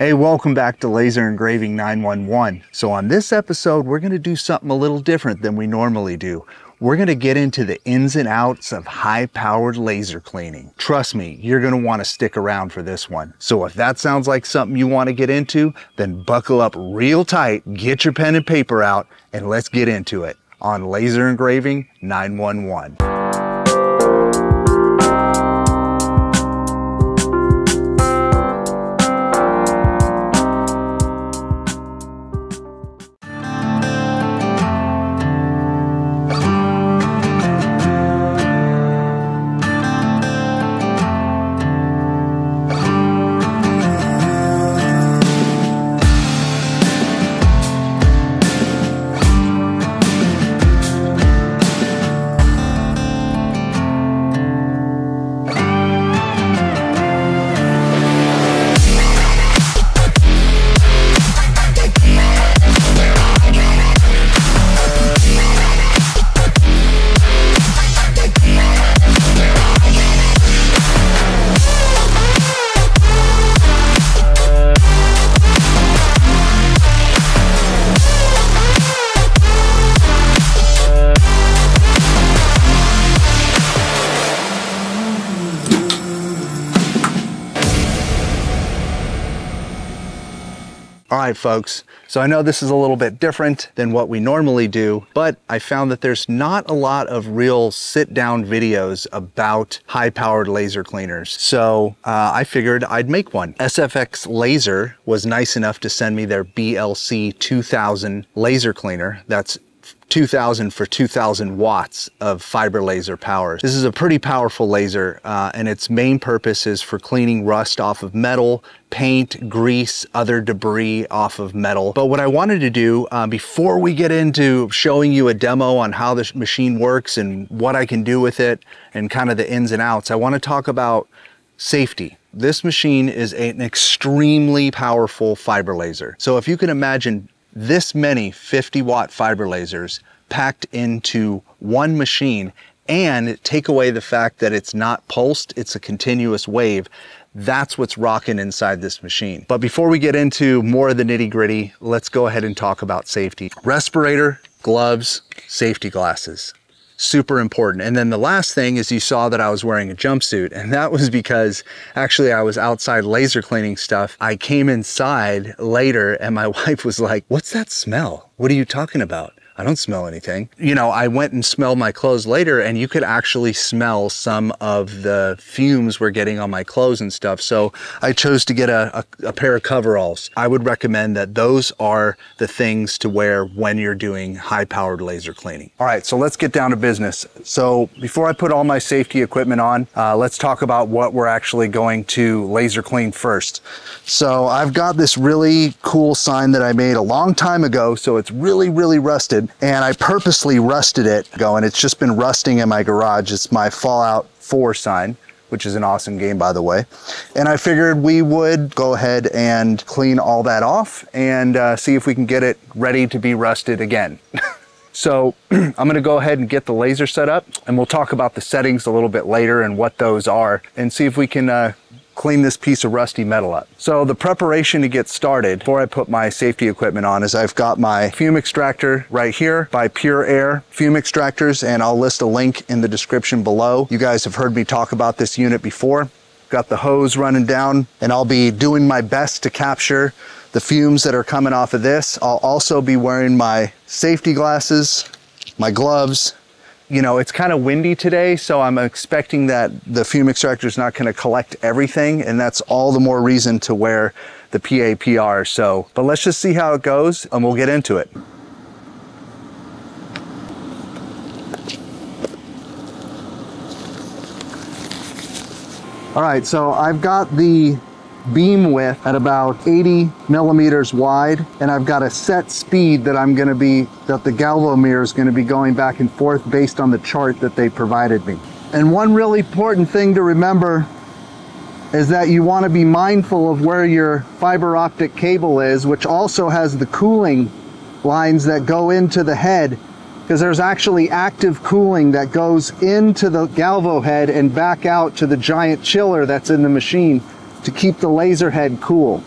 Hey, welcome back to Laser Engraving 911. So on this episode, we're gonna do something a little different than we normally do. We're gonna get into the ins and outs of high-powered laser cleaning. Trust me, you're gonna wanna stick around for this one. So if that sounds like something you wanna get into, then buckle up real tight, get your pen and paper out, and let's get into it on Laser Engraving 911. Right, folks. So I know this is a little bit different than what we normally do, but I found that there's not a lot of real sit down videos about high powered laser cleaners. So uh, I figured I'd make one. SFX Laser was nice enough to send me their BLC 2000 laser cleaner. That's 2000 for 2000 watts of fiber laser power. This is a pretty powerful laser uh, and its main purpose is for cleaning rust off of metal, paint, grease, other debris off of metal. But what I wanted to do uh, before we get into showing you a demo on how the machine works and what I can do with it and kind of the ins and outs, I want to talk about safety. This machine is an extremely powerful fiber laser. So if you can imagine this many 50 watt fiber lasers packed into one machine and take away the fact that it's not pulsed, it's a continuous wave. That's what's rocking inside this machine. But before we get into more of the nitty gritty, let's go ahead and talk about safety. Respirator, gloves, safety glasses super important. And then the last thing is you saw that I was wearing a jumpsuit and that was because actually I was outside laser cleaning stuff. I came inside later and my wife was like, what's that smell? What are you talking about? I don't smell anything. You know, I went and smelled my clothes later and you could actually smell some of the fumes we're getting on my clothes and stuff. So I chose to get a, a, a, pair of coveralls. I would recommend that those are the things to wear when you're doing high powered laser cleaning. All right, so let's get down to business. So before I put all my safety equipment on, uh, let's talk about what we're actually going to laser clean first. So I've got this really cool sign that I made a long time ago. So it's really, really rusted and I purposely rusted it going. It's just been rusting in my garage. It's my Fallout 4 sign which is an awesome game by the way. And I figured we would go ahead and clean all that off and uh, see if we can get it ready to be rusted again. so I'm gonna go ahead and get the laser set up and we'll talk about the settings a little bit later and what those are and see if we can uh, clean this piece of rusty metal up. So the preparation to get started before I put my safety equipment on is I've got my fume extractor right here by Pure Air fume extractors and I'll list a link in the description below. You guys have heard me talk about this unit before. Got the hose running down and I'll be doing my best to capture the fumes that are coming off of this. I'll also be wearing my safety glasses, my gloves, you know, it's kind of windy today, so I'm expecting that the fume extractor is not going to collect everything, and that's all the more reason to wear the PAPR. So, but let's just see how it goes, and we'll get into it. All right, so I've got the beam width at about 80 millimeters wide and I've got a set speed that I'm going to be that the galvo mirror is going to be going back and forth based on the chart that they provided me. And one really important thing to remember is that you want to be mindful of where your fiber optic cable is which also has the cooling lines that go into the head because there's actually active cooling that goes into the galvo head and back out to the giant chiller that's in the machine to keep the laser head cool.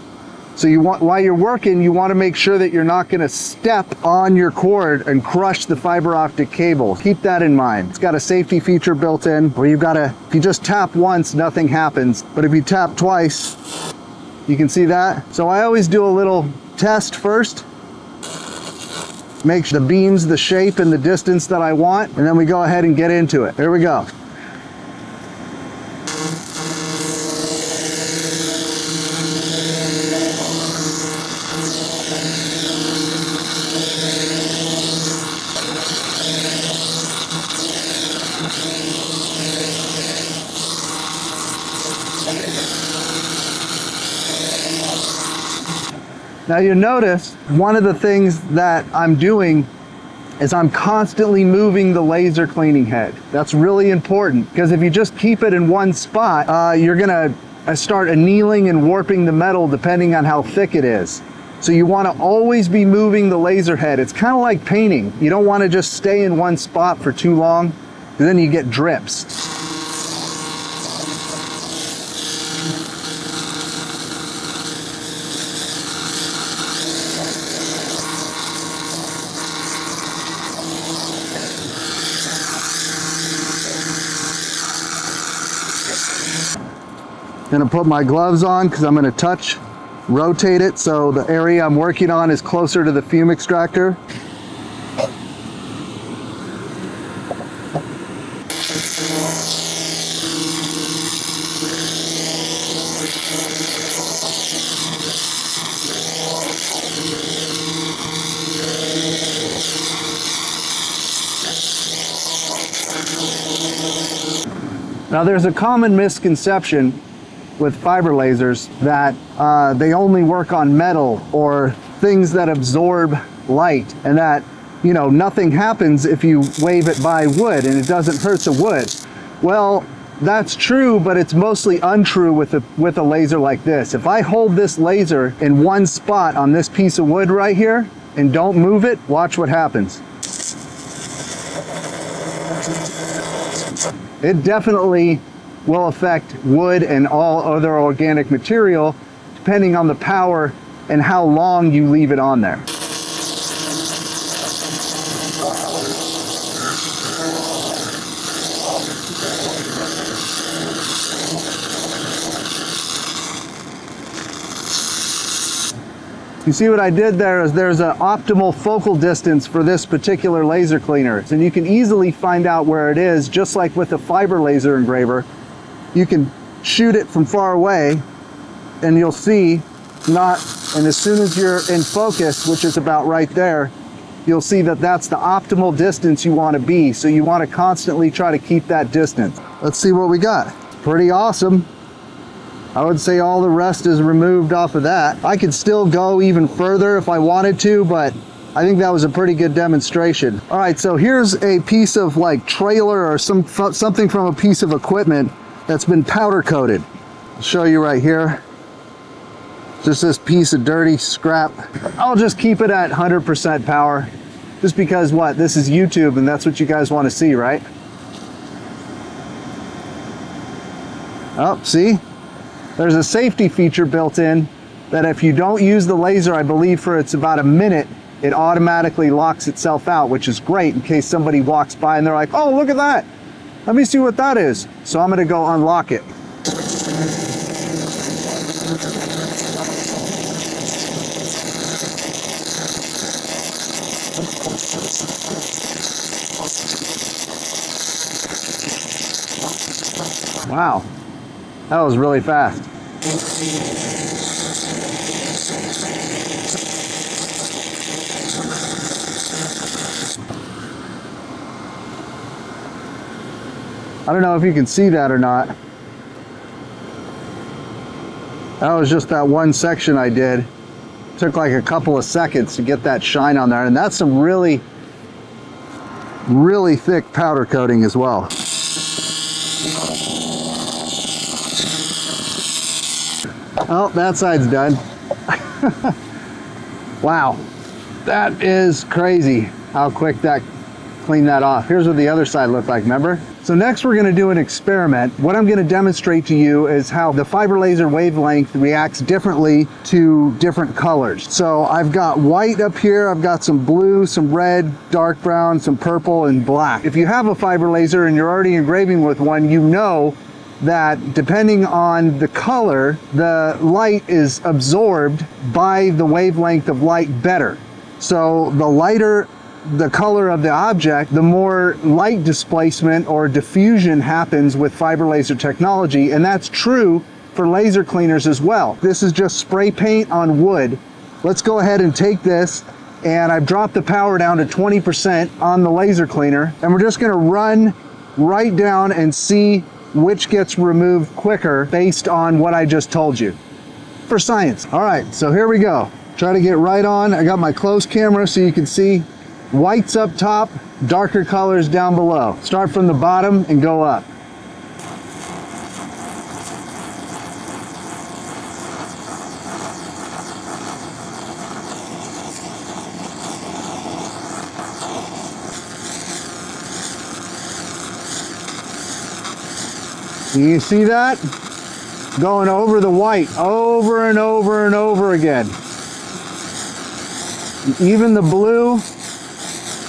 So you want, while you're working, you want to make sure that you're not going to step on your cord and crush the fiber optic cable. Keep that in mind. It's got a safety feature built in where you've got to, if you just tap once, nothing happens. But if you tap twice, you can see that. So I always do a little test first. Make the beams the shape and the distance that I want, and then we go ahead and get into it. Here we go. Now you notice one of the things that I'm doing is I'm constantly moving the laser cleaning head. That's really important because if you just keep it in one spot, uh, you're gonna uh, start annealing and warping the metal depending on how thick it is. So you wanna always be moving the laser head. It's kind of like painting. You don't wanna just stay in one spot for too long, then you get drips. Gonna put my gloves on because I'm gonna touch, rotate it so the area I'm working on is closer to the fume extractor. Now there's a common misconception with fiber lasers that uh, they only work on metal or things that absorb light and that you know nothing happens if you wave it by wood and it doesn't hurt the wood. Well that's true but it's mostly untrue with a with a laser like this. If i hold this laser in one spot on this piece of wood right here and don't move it watch what happens. It definitely will affect wood and all other organic material depending on the power and how long you leave it on there. You see what I did there is there's an optimal focal distance for this particular laser cleaner. And you can easily find out where it is, just like with a fiber laser engraver you can shoot it from far away and you'll see not, and as soon as you're in focus, which is about right there, you'll see that that's the optimal distance you want to be. So you want to constantly try to keep that distance. Let's see what we got. Pretty awesome. I would say all the rest is removed off of that. I could still go even further if I wanted to, but I think that was a pretty good demonstration. All right, so here's a piece of like trailer or some something from a piece of equipment that's been powder coated. I'll show you right here. Just this piece of dirty scrap. I'll just keep it at 100% power. Just because what, this is YouTube and that's what you guys want to see, right? Oh, see? There's a safety feature built in that if you don't use the laser, I believe for it's about a minute, it automatically locks itself out, which is great in case somebody walks by and they're like, oh, look at that. Let me see what that is. So I'm gonna go unlock it. Wow, that was really fast. I don't know if you can see that or not. That was just that one section I did. It took like a couple of seconds to get that shine on there. And that's some really, really thick powder coating as well. Oh, that side's done. wow, that is crazy how quick that clean that off. Here's what the other side looked like, remember? So next we're gonna do an experiment. What I'm gonna demonstrate to you is how the fiber laser wavelength reacts differently to different colors. So I've got white up here, I've got some blue, some red, dark brown, some purple, and black. If you have a fiber laser and you're already engraving with one, you know that depending on the color, the light is absorbed by the wavelength of light better. So the lighter the color of the object, the more light displacement or diffusion happens with fiber laser technology. And that's true for laser cleaners as well. This is just spray paint on wood. Let's go ahead and take this and I've dropped the power down to 20% on the laser cleaner. And we're just gonna run right down and see which gets removed quicker based on what I just told you for science. All right, so here we go. Try to get right on. I got my close camera so you can see Whites up top, darker colors down below. Start from the bottom and go up. You see that? Going over the white over and over and over again. Even the blue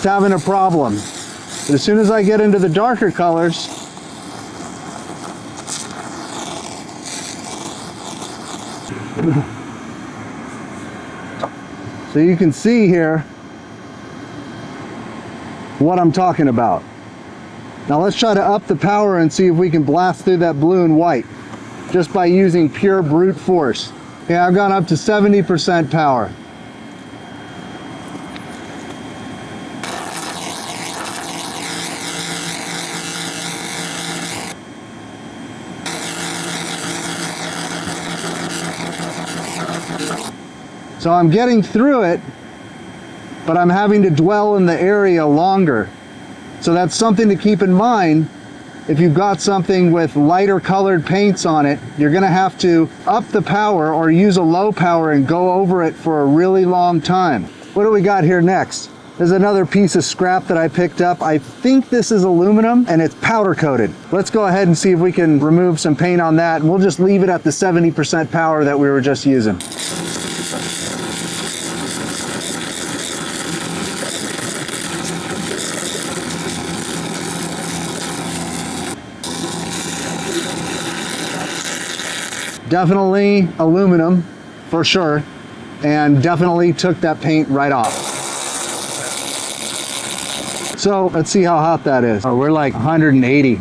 having a problem. As soon as I get into the darker colors, so you can see here what I'm talking about. Now let's try to up the power and see if we can blast through that blue and white just by using pure brute force. Yeah, I've gone up to 70% power. I'm getting through it, but I'm having to dwell in the area longer. So that's something to keep in mind. If you've got something with lighter colored paints on it, you're gonna have to up the power or use a low power and go over it for a really long time. What do we got here next? There's another piece of scrap that I picked up. I think this is aluminum and it's powder coated. Let's go ahead and see if we can remove some paint on that and we'll just leave it at the 70% power that we were just using. Definitely aluminum for sure and definitely took that paint right off. So let's see how hot that is. Oh, we're like 180.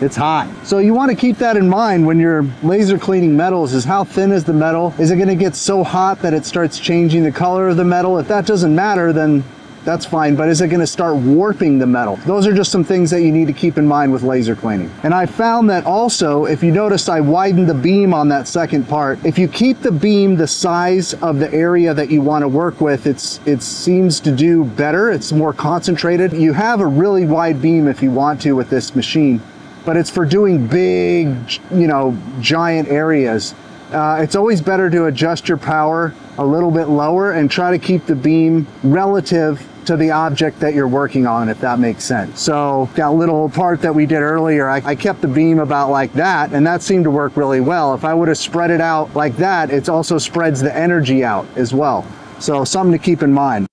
It's hot. So you want to keep that in mind when you're laser cleaning metals is how thin is the metal? Is it going to get so hot that it starts changing the color of the metal? If that doesn't matter, then that's fine, but is it gonna start warping the metal? Those are just some things that you need to keep in mind with laser cleaning. And I found that also, if you notice I widened the beam on that second part, if you keep the beam the size of the area that you wanna work with, it's it seems to do better, it's more concentrated. You have a really wide beam if you want to with this machine, but it's for doing big, you know, giant areas. Uh, it's always better to adjust your power a little bit lower and try to keep the beam relative to the object that you're working on, if that makes sense. So that little part that we did earlier, I, I, kept the beam about like that, and that seemed to work really well. If I would have spread it out like that, it also spreads the energy out as well. So something to keep in mind.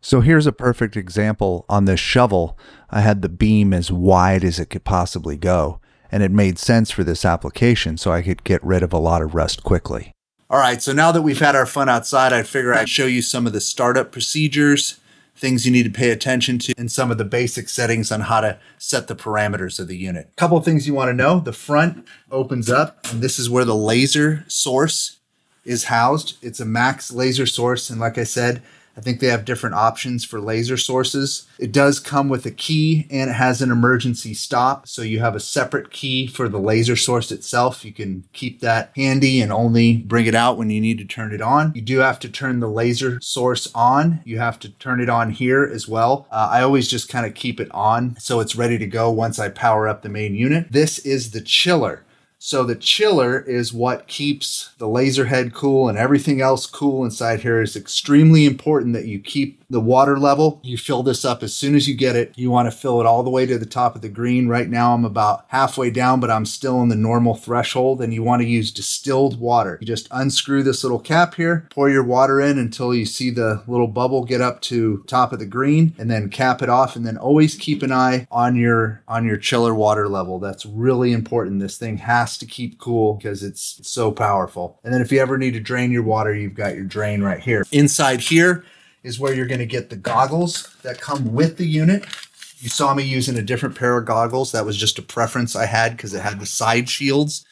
So here's a perfect example on this shovel. I had the beam as wide as it could possibly go, and it made sense for this application so I could get rid of a lot of rust quickly. All right, so now that we've had our fun outside, I figure I'd show you some of the startup procedures things you need to pay attention to, and some of the basic settings on how to set the parameters of the unit. A couple things you want to know. The front opens up, and this is where the laser source is housed. It's a max laser source, and like I said, I think they have different options for laser sources. It does come with a key and it has an emergency stop. So you have a separate key for the laser source itself. You can keep that handy and only bring it out when you need to turn it on. You do have to turn the laser source on. You have to turn it on here as well. Uh, I always just kind of keep it on so it's ready to go once I power up the main unit. This is the chiller. So the chiller is what keeps the laser head cool and everything else cool inside here. It's extremely important that you keep the water level. You fill this up as soon as you get it. You want to fill it all the way to the top of the green. Right now I'm about halfway down, but I'm still in the normal threshold and you want to use distilled water. You just unscrew this little cap here, pour your water in until you see the little bubble get up to top of the green and then cap it off and then always keep an eye on your on your chiller water level. That's really important. This thing has to keep cool because it's so powerful. And then if you ever need to drain your water, you've got your drain right here. Inside here is where you're going to get the goggles that come with the unit. You saw me using a different pair of goggles. That was just a preference I had because it had the side shields.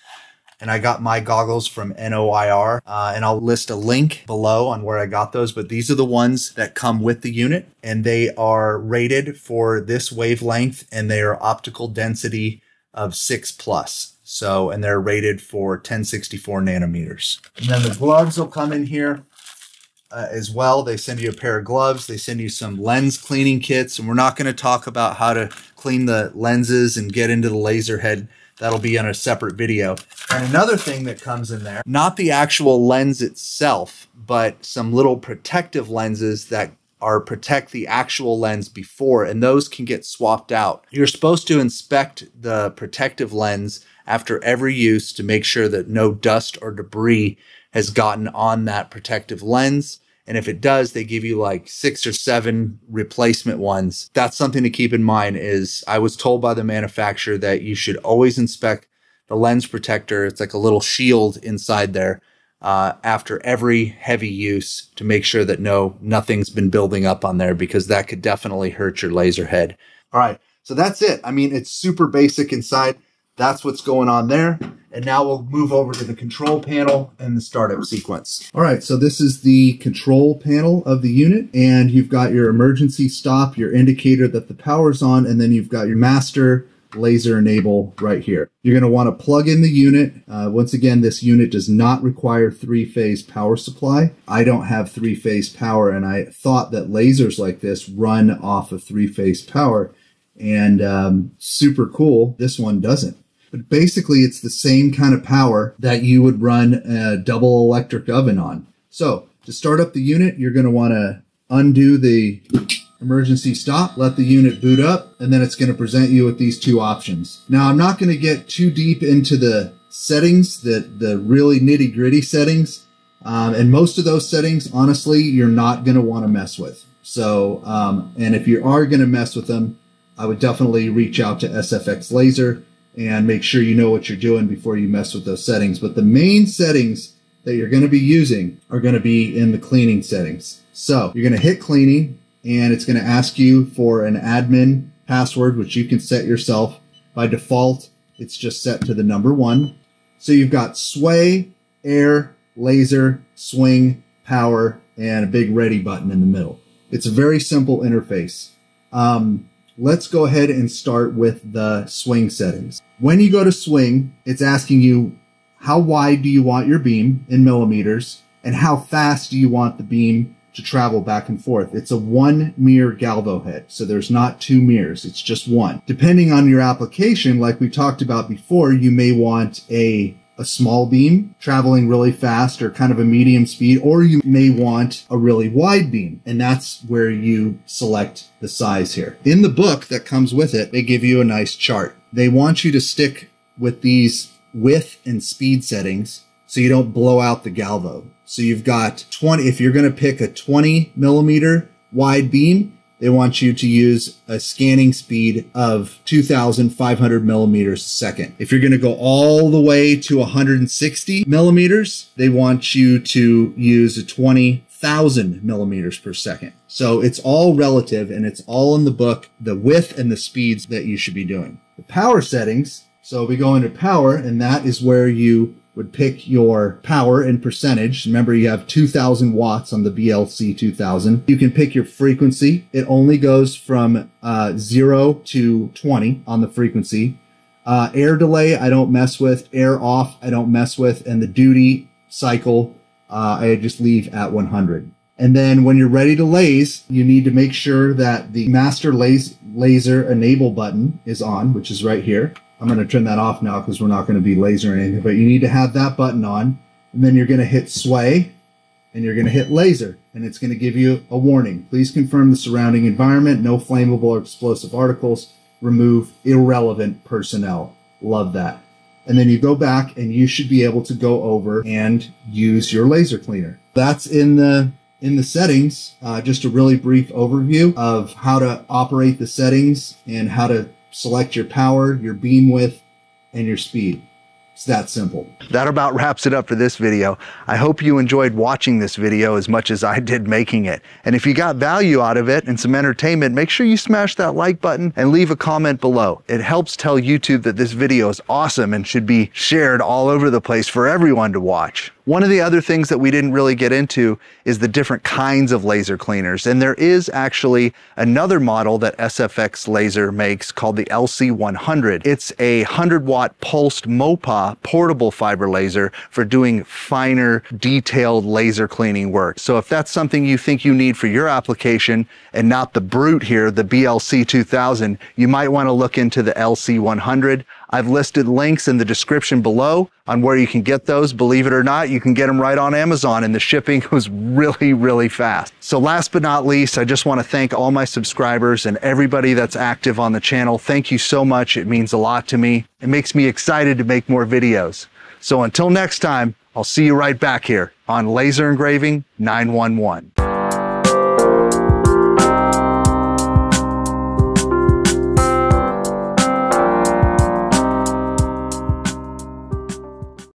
And I got my goggles from NOIR. Uh, and I'll list a link below on where I got those. But these are the ones that come with the unit. And they are rated for this wavelength and they are optical density of 6 plus. So, and they're rated for 1064 nanometers. And then the gloves will come in here uh, as well. They send you a pair of gloves. They send you some lens cleaning kits. And we're not going to talk about how to clean the lenses and get into the laser head. That'll be on a separate video. And another thing that comes in there, not the actual lens itself, but some little protective lenses that are protect the actual lens before, and those can get swapped out. You're supposed to inspect the protective lens after every use to make sure that no dust or debris has gotten on that protective lens. And if it does, they give you like six or seven replacement ones. That's something to keep in mind is I was told by the manufacturer that you should always inspect the lens protector. It's like a little shield inside there uh, after every heavy use to make sure that no, nothing's been building up on there because that could definitely hurt your laser head. All right. So that's it. I mean, it's super basic inside. That's what's going on there. And now we'll move over to the control panel and the startup sequence. All right, so this is the control panel of the unit, and you've got your emergency stop, your indicator that the power's on, and then you've got your master laser enable right here. You're going to want to plug in the unit. Uh, once again, this unit does not require three-phase power supply. I don't have three-phase power, and I thought that lasers like this run off of three-phase power, and um, super cool. This one doesn't. But basically, it's the same kind of power that you would run a double electric oven on. So to start up the unit, you're going to want to undo the emergency stop, let the unit boot up, and then it's going to present you with these two options. Now, I'm not going to get too deep into the settings, the, the really nitty gritty settings. Um, and most of those settings, honestly, you're not going to want to mess with. So, um, and if you are going to mess with them, I would definitely reach out to SFX Laser and make sure you know what you're doing before you mess with those settings. But the main settings that you're going to be using are going to be in the cleaning settings. So you're going to hit cleaning and it's going to ask you for an admin password, which you can set yourself. By default, it's just set to the number one. So you've got sway, air, laser, swing, power, and a big ready button in the middle. It's a very simple interface. Um, let's go ahead and start with the swing settings. When you go to swing, it's asking you how wide do you want your beam in millimeters and how fast do you want the beam to travel back and forth. It's a one mirror galvo head. So there's not two mirrors. It's just one. Depending on your application, like we talked about before, you may want a a small beam traveling really fast or kind of a medium speed, or you may want a really wide beam. And that's where you select the size here. In the book that comes with it, they give you a nice chart. They want you to stick with these width and speed settings so you don't blow out the galvo. So you've got 20, if you're going to pick a 20 millimeter wide beam, they want you to use a scanning speed of 2,500 millimeters a second. If you're going to go all the way to 160 millimeters, they want you to use a 20,000 millimeters per second. So it's all relative and it's all in the book, the width and the speeds that you should be doing. The power settings. So we go into power and that is where you would pick your power in percentage. Remember, you have 2000 watts on the BLC 2000. You can pick your frequency. It only goes from uh, 0 to 20 on the frequency. Uh, air delay, I don't mess with. Air off, I don't mess with. And the duty cycle, uh, I just leave at 100. And then when you're ready to laze, you need to make sure that the master laser enable button is on, which is right here. I'm going to turn that off now because we're not going to be laser or anything, but you need to have that button on. And then you're going to hit sway and you're going to hit laser and it's going to give you a warning. Please confirm the surrounding environment, no flammable or explosive articles, remove irrelevant personnel. Love that. And then you go back and you should be able to go over and use your laser cleaner. That's in the in the settings, uh, just a really brief overview of how to operate the settings and how to select your power, your beam width, and your speed. It's that simple. That about wraps it up for this video. I hope you enjoyed watching this video as much as I did making it. And if you got value out of it and some entertainment, make sure you smash that like button and leave a comment below. It helps tell YouTube that this video is awesome and should be shared all over the place for everyone to watch. One of the other things that we didn't really get into is the different kinds of laser cleaners. And there is actually another model that SFX Laser makes called the LC100. It's a 100 watt pulsed MOPA portable fiber laser for doing finer detailed laser cleaning work. So if that's something you think you need for your application and not the brute here, the BLC 2000, you might want to look into the LC100. I've listed links in the description below on where you can get those. Believe it or not, you can get them right on Amazon and the shipping was really, really fast. So last but not least, I just want to thank all my subscribers and everybody that's active on the channel. Thank you so much. It means a lot to me. It makes me excited to make more videos. So until next time, I'll see you right back here on Laser Engraving 911.